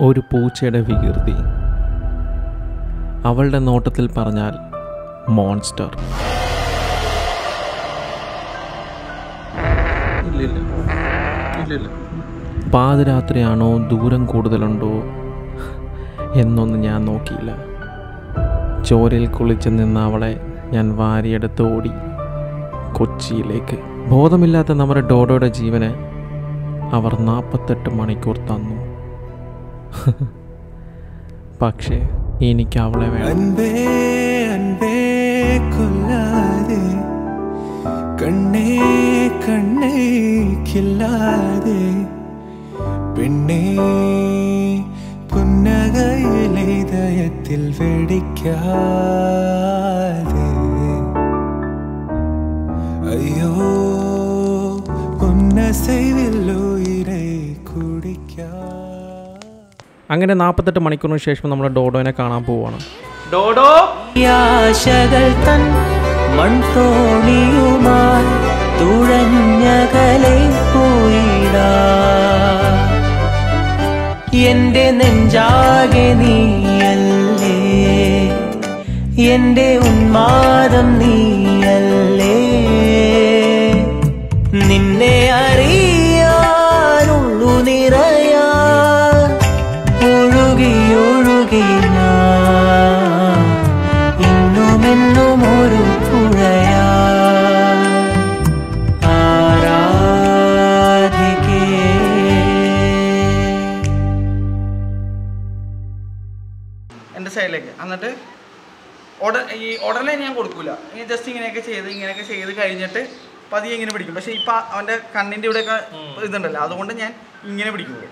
ഒരു പൂച്ചയുടെ വികൃതി. അവളുടെ നോട്ടത്തിൽ പറഞ്ഞാൽ മോൺസ്റ്റർ. പാതിരാത്രിയാണോ? ദൂരം കൂടുതലുണ്ടോ? എന്നൊന്നും ഞാൻ നോക്കിയില്ല. ചോരയിൽ കുളിച്ച് നിന്ന അവളെ ഞാൻ വാരിയെടുത്ത് ഓടി കൊച്ചിയിലേക്ക്. ബോധമില്ലാത്ത നമ്മുടെ ഡോഡോയുടെ ജീവന് അവർ നാൽപ്പത്തെട്ട് മണിക്കൂർ തന്നു. പക്ഷേ എനിക്ക് അവളെ വേണം. കണ്ണേ കണ്ണേ പെണ്ണേ അയ്യോ ഉയിരെ അങ്ങനെ നാൽപ്പത്തെട്ട് മണിക്കൂറിന് ശേഷം നമ്മൾ ഡോഡോനെ കാണാൻ പോവുകയാണ് ഡോഡോ? ആശകൾ തൻ മൺതോണിയുമായി തുഴഞ്ഞകലെ പോയിടാ. എന്റെ നെഞ്ചാകെ നീയല്ലേ? എന്റെ ഉന്മാദം നീയല്ലേ? നിന്നെ അറിയാനുള്ളു ഇങ്ങനെയൊക്കെ ചെയ്ത് കഴിഞ്ഞിട്ട് പതിയെ ഇങ്ങനെ പിടിക്കും. പക്ഷേ ഇപ്പം അവന്റെ കണ്ണിന്റെ ഇവിടെയൊക്കെ ഇതുണ്ടല്ലോ. അതുകൊണ്ട് ഞാൻ ഇങ്ങനെ പിടിക്കുള്ളൂ.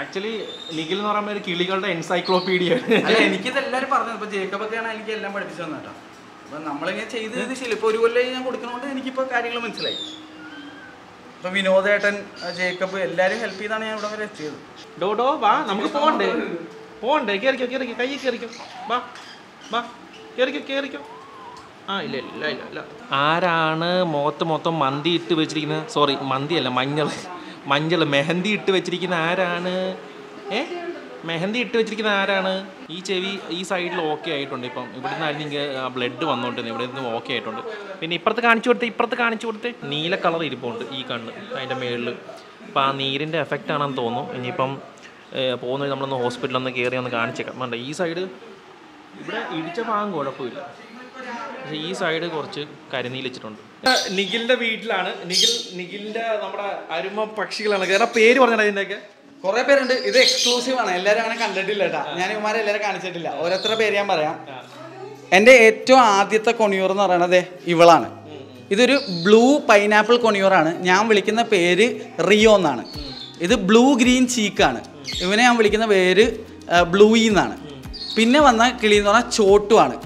ആക്ച്വലി നിഖിൽ എന്ന് പറയുമ്പോൾ ഒരു കിളികളുടെ എൻസൈക്ലോപീഡിയ അല്ല എനിക്കിത് എല്ലാവരും പറഞ്ഞത് ഇപ്പോൾ ജേക്കബൊക്കെയാണ് എനിക്ക് എല്ലാം പഠിപ്പിച്ചു തന്നെ കേട്ടോ. അപ്പം നമ്മളിങ്ങനെ ചെയ്ത് ചെയ്ത് ശീലം. ഇപ്പോൾ ഒരു കൊല്ലം ഞാൻ കൊടുക്കുന്നതുകൊണ്ട് എനിക്കിപ്പോൾ കാര്യങ്ങൾ മനസ്സിലായി. ഇപ്പോൾ വിനോദേട്ടൻ ജേക്കബ് എല്ലാവരും ഹെൽപ്പ് ചെയ്താണ് ഞാൻ ഇവിടെ വരെ എത്തിയത്. ഡോഡോ വാ നമുക്ക് പോണ്ടേ പോണ്ടേ കയറിക്കോ കയറിക്കോ കയ്യിൽ കയറിക്കോ വാ വാ കയറിക്കോ കയറിക്കോ ആ ഇല്ല ഇല്ല ഇല്ല ഇല്ല. ആരാണ് മുഖത്ത് മൊത്തം മന്തി ഇട്ട് വെച്ചിരിക്കുന്നത്? സോറി മന്തി അല്ല മഞ്ഞൾ മഞ്ഞൾ മെഹന്തി ഇട്ട് വെച്ചിരിക്കുന്ന ആരാണ്? ഏ? മെഹന്തി ഇട്ട് വെച്ചിരിക്കുന്ന ആരാണ്? ഈ ചെവി ഈ സൈഡിൽ ഓക്കെ ആയിട്ടുണ്ട് ഇപ്പം. ഇവിടെ നിന്നായിരുന്നു ബ്ലഡ് വന്നുകൊണ്ടിരുന്നത് ഇവിടെ നിന്ന് ഓക്കെ ആയിട്ടുണ്ട്. പിന്നെ ഇപ്പുറത്ത് കാണിച്ചു കൊടുത്ത് ഇപ്പുറത്ത് കാണിച്ചു കൊടുത്ത് നീല കളർ ഇരിപ്പുണ്ട് ഈ കണ്ണ്. അതിന്റെ മേളിൽ അപ്പോൾ ആ നീരിന്റെ എഫക്റ്റ് ആണെന്ന് തോന്നുന്നു. ഇനിയിപ്പം പോകുന്ന നമ്മളൊന്ന് ഹോസ്പിറ്റലിൽ ഒന്ന് കയറി ഒന്ന് കാണിച്ചേക്കാം. വേണ്ട ഈ സൈഡ് ഇവിടെ ഇടിച്ച ഭാഗം കുഴപ്പമില്ല. പക്ഷേ ഈ സൈഡ് കുറച്ച് കരിനീലിച്ചിട്ടുണ്ട് നിഖിലിന്റെ വീട്ടിലാണ്. നിഖിൽ നിഖിലിന്റെ നമ്മുടെ അരുമ പക്ഷികളാണ്. കാരണം പേര് പറഞ്ഞാൽ ഇതിന്റെയൊക്കെ കുറെ പേരുണ്ട്. ഇത് എക്സ്ക്ലൂസീവ് ആണ്. എല്ലാവരും അങ്ങനെ കണ്ടിട്ടില്ല കേട്ടാ. ഞാൻ ഇവന്മാരെ എല്ലാവരും കാണിച്ചിട്ടില്ല. ഓരോരുത്തരുടെ പേര് ഞാൻ പറയാം. എന്റെ ഏറ്റവും ആദ്യത്തെ കൊണിയൂർ എന്ന് പറയണത് ഇവളാണ്. ഇതൊരു ബ്ലൂ പൈനാപ്പിൾ കൊണിയൂറാണ്. ഞാൻ വിളിക്കുന്ന പേര് റിയോ എന്നാണ്. ഇത് ബ്ലൂ ഗ്രീൻ ചീക്കാണ്. ഇവനെ ഞാൻ വിളിക്കുന്ന പേര് ബ്ലൂയി എന്നാണ്. പിന്നെ വന്ന കിളി എന്ന് പറഞ്ഞാൽ ചോട്ടുമാണ്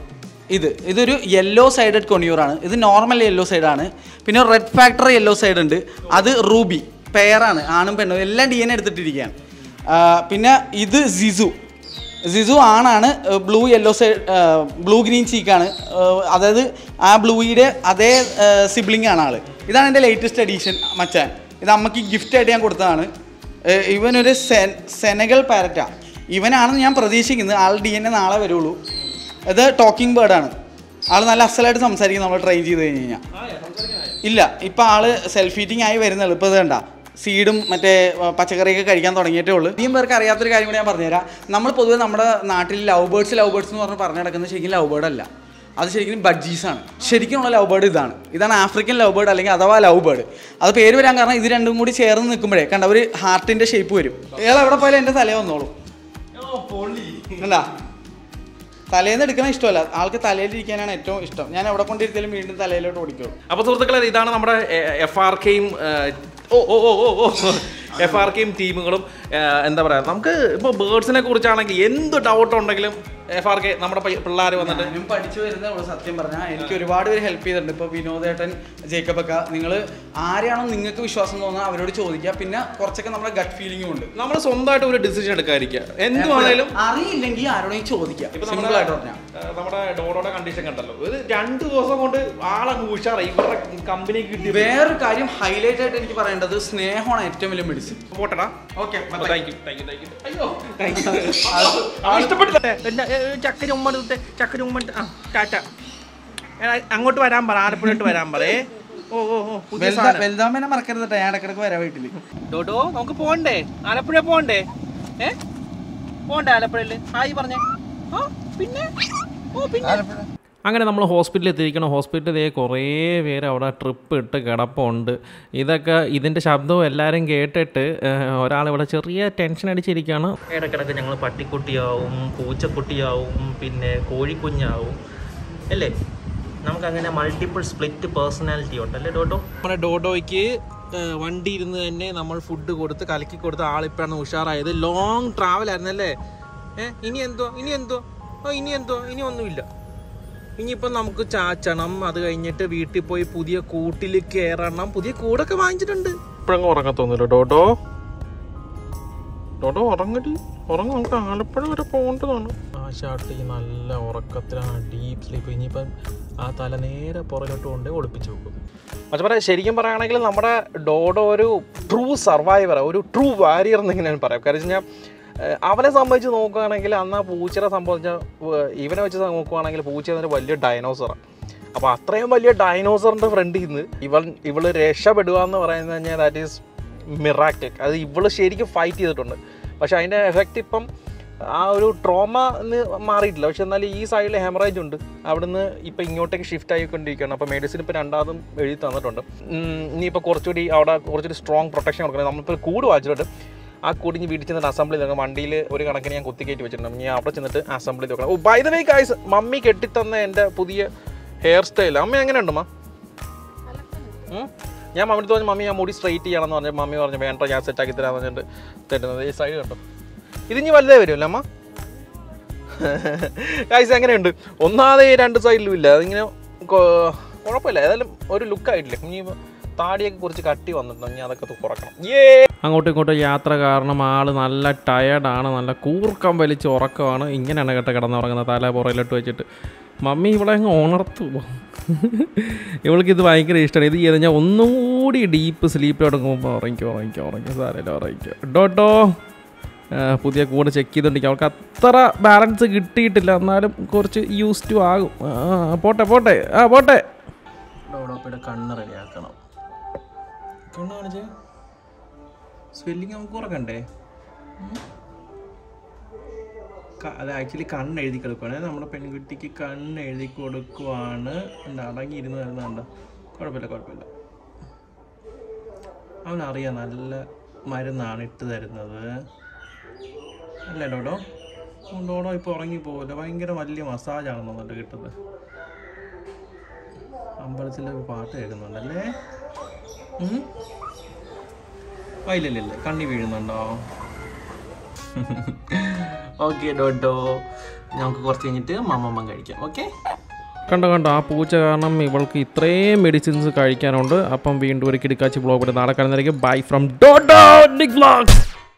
ഇത് ഇതൊരു യെല്ലോ സൈഡഡ് കൊണിയൂറാണ് ഇത് നോർമൽ യെല്ലോ സൈഡാണ് പിന്നെ റെഡ് ഫാക്ടർ യെല്ലോ സൈഡ് ഉണ്ട്. അത് റൂബി പെയറാണ് ആണും പെണ്ണും എല്ലാം ഡി എൻ എടുത്തിട്ടിരിക്കുകയാണ്. പിന്നെ ഇത് സിസു സിസു ആണാണ് blue yellow side blue green ചീക്കാണ് അതായത് ആ ബ്ലൂയുടെ അതേ സിബ്ലിംഗ് ആണ് ആൾ ഇതാണ് എന്റെ ലേറ്റസ്റ്റ് എഡീഷൻ മച്ചാൻ. ഇത് അമ്മയ്ക്ക് ഗിഫ്റ്റായിട്ട് ഞാൻ കൊടുത്തതാണ്. ഇവനൊരു സെൻ സെനഗൽ പാരറ്റാ. ഇവനാണെന്ന് ഞാൻ പ്രതീക്ഷിക്കുന്നത് ആൾ ഡി എൻ എ നാളെ വരുള്ളൂ. ഇത് ടോക്കിംഗ് ബേർഡാണ് ആൾ നല്ല അസലായിട്ട് സംസാരിക്കും നമ്മൾ ട്രെയിൻ ചെയ്ത് കഴിഞ്ഞ് കഴിഞ്ഞാൽ ഇല്ല ഇപ്പം ആൾ സെൽഫ് ഈറ്റിംഗ് ആയി വരുന്നുള്ളൂ ഇപ്പോൾ ഇത് കണ്ട. സീഡും മറ്റേ പച്ചക്കറിയൊക്കെ കഴിക്കാൻ തുടങ്ങിയിട്ടേ ഉള്ളൂ. ഇനിയും പേർക്ക് അറിയാത്തൊരു കാര്യം കൂടി ഞാൻ പറഞ്ഞുതരാം. നമ്മൾ പൊതുവെ നമ്മുടെ നാട്ടിൽ ലവ് ബേർഡ്സ് ലവ് ബേർഡ്സ് എന്ന് പറഞ്ഞ് പറഞ്ഞു നടക്കുന്നത് ശരിക്കും ലവ് ബേർഡ് അല്ല. അത് ശരിക്കും ബഡ്ജീസാണ്. ശരിക്കുമുള്ള ലവ് ബേർഡ് ഇതാണ്. ഇതാണ് ആഫ്രിക്കൻ ലവ് ബേർഡ് അല്ലെങ്കിൽ അഥവാ ലവ് ബേർഡ്. അത് പേര് വരാൻ കാരണം ഇത് രണ്ടും കൂടി ചേർന്ന് നിൽക്കുമ്പോഴേ കണ്ട ഒരു ഹാർട്ടിന്റെ ഷേപ്പ് വരും. ഇയാൾ എവിടെ പോയാലും എന്റെ തലേ വന്നോളൂ. അല്ല തലേന്ന് എടുക്കണ ഇഷ്ടമല്ല. ആൾക്ക് തലയിലിരിക്കാനാണ് ഏറ്റവും ഇഷ്ടം. ഞാൻ എവിടെ കൊണ്ടിരിക്കലും വീണ്ടും തലയിലോട്ട് ഓടിക്കുള്ളൂ അപ്പോൾ സുഹൃത്തുക്കളെ ഇതാണ് നമ്മുടെ എഫ് ആർ കെയും ഓ ഓ ഓ ഓ. എഫ് ആർ കെയും ടീമുകളും എന്താ പറയുക നമുക്ക് ഇപ്പോൾ ബേർഡ്സിനെ കുറിച്ചാണെങ്കിൽ എന്ത് ഡൗട്ട് ഉണ്ടെങ്കിലും എഫ് ആർ കെ നമ്മുടെ പിള്ളേർ വന്നിട്ട് ഞാൻ പഠിച്ചു വരുന്ന സത്യം പറഞ്ഞാൽ എനിക്ക് ഒരുപാട് പേര് ഹെൽപ്പ് ചെയ്തിട്ടുണ്ട്. ഇപ്പോൾ വിനോദേട്ടൻ ജേക്കബൊക്കെ നിങ്ങൾ ആരെയാണോ നിങ്ങൾക്ക് വിശ്വാസം തോന്നുന്നത് അവരോട് ചോദിക്കുക. പിന്നെ കുറച്ചൊക്കെ നമ്മുടെ ഗട്ട് ഫീലിംഗും ഉണ്ട്. നമ്മൾ സ്വന്തമായിട്ട് ഒരു ഡിസിഷൻ എടുക്കാതിരിക്കുക. എന്തുവാണേലും അറിയില്ലെങ്കിൽ ആരോടെയും ചോദിക്കുക. ഇപ്പോൾ സിമ്പിളായിട്ട് പറഞ്ഞാൽ നമ്മുടെ ഡോറോടെ കണ്ടീഷൻ കണ്ടല്ലോ. ഒരു രണ്ട് ദിവസം കൊണ്ട് ആളെ ഉഷാറായി. ഇവരുടെ കമ്പനി കിട്ടി വേറൊരു കാര്യം ഹൈലൈറ്റ് ആയിട്ട് എനിക്ക് പറയേണ്ടത് സ്നേഹമാണ് ഏറ്റവും വലിയ medicine പോട്ടടാ. Okay thank you thank you thank you അയ്യോ താങ്ക് യു ഇഷ്ടപ്പെട്ടില്ല? ചക്കര ഉമ്മ ചക്കര ഉമ്മ ആ ടാറ്റ. അങ്ങോട്ട് വരാൻ പറ ആലപ്പുഴയിട്ട് വരാൻ പറയേ ഓ ഓ ഓ വലുതാമേനെ മറക്കരുത് ഞാൻ ഇടക്കിടക്ക് വരാം വീട്ടിൽ ഡോഡോ നമുക്ക് പോണ്ടേ? ആലപ്പുഴ പോണ്ടേ? ഏ? പോണ്ടേ ആലപ്പുഴയിൽ? ഹായ് പറഞ്ഞേ. ആ പിന്നെ? ഓ പിന്നെ? അങ്ങനെ നമ്മൾ ഹോസ്പിറ്റലിൽ എത്തിയിരിക്കണം. ഹോസ്പിറ്റലിൽ ഇതേ കുറേ പേര് അവിടെ ട്രിപ്പ് ഇട്ട് കിടപ്പുണ്ട്. ഇതൊക്കെ ഇതിന്റെ ശബ്ദവും എല്ലാവരും കേട്ടിട്ട് ഒരാൾ ഇവിടെ ചെറിയ ടെൻഷൻ അടിച്ചിരിക്കുകയാണ്. ഇടക്കിടക്ക് ഞങ്ങൾ പട്ടിക്കുട്ടിയാവും പൂച്ചക്കുട്ടിയാവും പിന്നെ കോഴിക്കുഞ്ഞാവും. അല്ലേ? നമുക്കങ്ങനെ മൾട്ടിപ്പിൾ സ്പ്ലിറ്റ് പേഴ്സണാലിറ്റി ഉണ്ട്. അല്ലേ ഡോഡോ നമ്മുടെ ഡോഡോയ്ക്ക് വണ്ടി ഇരുന്ന് തന്നെ നമ്മൾ ഫുഡ് കൊടുത്ത് കലക്കി കൊടുത്ത് ആളിപ്പോഴാണ് ഉഷാറായത്. ലോങ് ട്രാവൽ ആയിരുന്നു അല്ലേ ഏ ഇനി എന്തോ ഇനി എന്തോ? ഓ ഇനി എന്തോ? ഇനി ഒന്നുമില്ല. ഇനിയിപ്പം നമുക്ക് ചാച്ചണം അത് കഴിഞ്ഞിട്ട് വീട്ടിൽ പോയി പുതിയ കൂട്ടിൽ കയറണം പുതിയ കൂടൊക്കെ വാങ്ങിച്ചിട്ടുണ്ട്. ഇപ്പോഴങ്ങ് ഉറങ്ങത്തൊന്നുമില്ല ഡോഡോ ഡോഡോ ഉറങ്ങടി. ഉറങ്ങ നമുക്ക് ആലപ്പുഴ വരെ പോകേണ്ടതാണ് ചാട്ടി നല്ല ഉറക്കത്തിലാണ് ഡീപ്പ് സ്ലീപ്പ് ഇനിയിപ്പം ആ തല നേരെ പുറകിലോട്ട് കൊണ്ട് ഒളിപ്പിച്ചു വെക്കും. പറയാം ശരിക്കും പറയുകയാണെങ്കിൽ നമ്മുടെ ഡോഡോ ഒരു ട്രൂ സർവൈവർ ഒരു ട്രൂ വാരിയർ എന്നിങ്ങനെ ഞാൻ പറയാം? കാരണം വെച്ച് കഴിഞ്ഞാൽ അവനെ സംബന്ധിച്ച് നോക്കുകയാണെങ്കിൽ അന്ന് ആ പൂച്ചനെ സംബന്ധിച്ച ഇവനെ വെച്ച് നോക്കുകയാണെങ്കിൽ പൂച്ച എന്നൊരു വലിയ ഡൈനോസറാണ് അപ്പോൾ അത്രയും വലിയ ഡൈനോസറിന്റെ ഫ്രണ്ടിൽ നിന്ന് ഇവൾ ഇവൾ രക്ഷപ്പെടുക എന്ന് പറയുന്നത് കഴിഞ്ഞാൽ ദാറ്റ് ഈസ് മിറാക്കിൾ അത് ഇവൾ ശരിക്കും ഫൈറ്റ് ചെയ്തിട്ടുണ്ട്. പക്ഷേ അതിന്റെ എഫക്റ്റ് ഇപ്പം ആ ഒരു ട്രോമ എന്ന് മാറിയിട്ടില്ല. പക്ഷെ എന്നാലും ഈ സൈഡിൽ ഹെമറേജ് ഉണ്ട്. അവിടുന്ന് ഇപ്പം ഇങ്ങോട്ടേക്ക് ഷിഫ്റ്റ് ആയിക്കൊണ്ടിരിക്കുകയാണ്. അപ്പോൾ മെഡിസിൻ ഇപ്പോൾ രണ്ടാമതും എഴുതി തന്നിട്ടുണ്ട്. ഇനിയിപ്പോൾ കുറച്ചുകൂടി അവിടെ കുറച്ചുകൂടി സ്ട്രോങ് പ്രൊട്ടക്ഷൻ കൊടുക്കണം. നമ്മളിപ്പോൾ കൂട് വാങ്ങിച്ചിട്ടുണ്ട്. ആ കുടിഞ്ഞ് വീട്ടിൽ ചെന്നിട്ട് അസംബ്ലി നോക്കാം വണ്ടിയിൽ ഒരു കണക്കിന് ഞാൻ കുത്തിക്കയറ്റി വെച്ചിട്ടുണ്ട്. ഞാൻ അവിടെ ചെന്നിട്ട് അസംബ്ലി നോക്കണം ഓ by the way guys mummy കെട്ടിത്തന്ന എന്റെ പുതിയ ഹെയർ സ്റ്റൈൽ അമ്മ എങ്ങനെയുണ്ട് മാ? ഞാൻ മമ്മി തോന്നി മമ്മി ഞാൻ മുടി സ്ട്രൈറ്റ് ചെയ്യണമെന്ന് പറഞ്ഞു മമ്മി പറഞ്ഞു വേണ്ട ഞാൻ സെറ്റാക്കി തരാമെന്ന് പറഞ്ഞിട്ട് തരുന്നത്. ഈ സൈഡ് കണ്ടോ? ഇതിഞ്ഞ് വലുതേ വരുമല്ലോ അമ്മ. കായ്സ് എങ്ങനെയുണ്ട്? ഒന്നാമത് രണ്ട് സൈഡിലും ഇല്ല. അതിങ്ങനെ കുഴപ്പമില്ല. ഏതായാലും ഒരു ലുക്കായിട്ടില്ല ഇനി താടിയൊക്കെ കുറച്ച് കട്ടി വന്നിട്ടുണ്ടെങ്കിൽ അതൊക്കെ കുറക്കണം. ഏ അങ്ങോട്ടും ഇങ്ങോട്ടും യാത്ര കാരണം ആൾ നല്ല ടയർഡാണ് നല്ല കൂർക്കം വലിച്ച് ഉറക്കമാണ്. ഇങ്ങനെയാണ് കേട്ടോ കിടന്നുറങ്ങുന്നത്. തല പുറയിലിട്ട് വെച്ചിട്ട്. മമ്മി ഇവിടെ അങ്ങ് ഉണർത്തു. ഇവൾക്ക് ഇത് ഭയങ്കര ഇഷ്ടമാണ്. ഇത് ചെയ്ത് ഞാൻ ഒന്നും കൂടി ഡീപ്പ് സ്ലീപ്പിൽ തുടങ്ങുമ്പോൾ ഉറങ്ങിക്കോ ഉറങ്ങിക്കോ ഉറങ്ങിക്കോ സാരമില്ല ഉറങ്ങിക്കോ. ഡോട്ടോ പുതിയ കൂടെ ചെക്ക് ചെയ്തോണ്ടിരിക്കും. അവൾക്ക് അത്ര ബാലൻസ് കിട്ടിയിട്ടില്ല. എന്നാലും കുറച്ച് യൂസ് ടു ആകും. പോട്ടെ പോട്ടെ. ആ പോട്ടെ. ഡോഡോപ്പയുടെ കണ്ണ് റെഡിയാക്കണം കണ്ണ് കാണിച്ചേ സ്വെല്ലിങ് നമുക്ക് കുറക്കണ്ടേ? അത് ആക്ച്വലി കണ്ണ് എഴുതി കൊടുക്കുവാണ്. നമ്മുടെ പെൺകുട്ടിക്ക് കണ്ണ് എഴുതി കൊടുക്കുവാണ്. എന്താ അടങ്ങിയിരുന്ന് വരുന്നുണ്ട് കുഴപ്പമില്ല കുഴപ്പമില്ല. അവനറിയാം നല്ല മരുന്നാണ് ഇട്ട് തരുന്നത്. അല്ലേ ഡോഡോ? ഡോഡോ ഇപ്പോൾ ഉറങ്ങി പോകില്ല ഭയങ്കര വലിയ മസാജാണ് തോന്നുന്നുണ്ട് കിട്ടുന്നത് അമ്പലത്തിലൊരു പാട്ട് കേൾക്കുന്നുണ്ടല്ലേ? ഇല്ലില്ലില്ല കണ്ണി വീഴുന്നുണ്ടോ? ഓക്കെ ഡോട്ടോ നമുക്ക് കുറച്ച് കഴിഞ്ഞിട്ട് മമ്മമ്മ കഴിക്കാം ഓക്കെ? കണ്ടോ കണ്ടോ ആ പൂച്ച കാരണം ഇവൾക്ക് ഇത്രയും മെഡിസിൻസ് കഴിക്കാനുണ്ട്. അപ്പം വീണ്ടും ഒരു കിടക്കാച്ചി ബ്ലോഗ് നാളെ കാണുന്നതായിരിക്കും ബൈ ഫ്രം ഡോട്ടോ നിക് വ്ളോഗ്സ്